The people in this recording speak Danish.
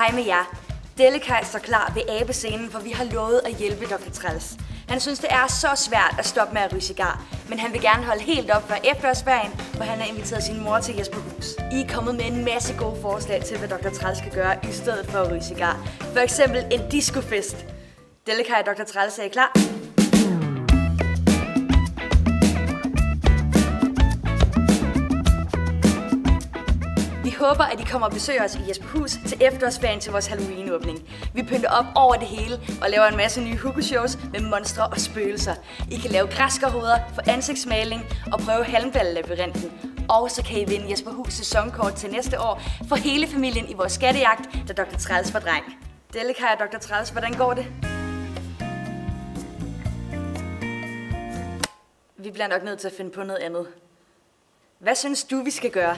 Hej med jer. Delikaj står altså klar ved abescenen, for vi har lovet at hjælpe Dr. Træls. Han synes, det er så svært at stoppe med at ryge cigar, men han vil gerne holde helt op for efterårsferien, hvor han har inviteret sin mor til Jesper Hus. I er kommet med en masse gode forslag til, hvad Dr. Træls skal gøre i stedet for at ryge cigar. For eksempel en discofest. Delikaj og Dr. Træls er I klar? Vi håber, at I kommer og besøger os i Jesperhus til efterårsferien til vores Halloween-åbning. Vi pynter op over det hele og laver en masse nye shows med monstre og spøgelser. I kan lave græskerhoveder, få ansigtsmaling og prøve halmballelabyrinten. Og så kan I vinde Jesperhus sæsonkort til næste år for hele familien i vores skattejagt, da Dr. Træls var dreng. Delikaj og Dr. Træls, hvordan går det? Vi bliver nok nødt til at finde på noget andet. Hvad synes du, vi skal gøre?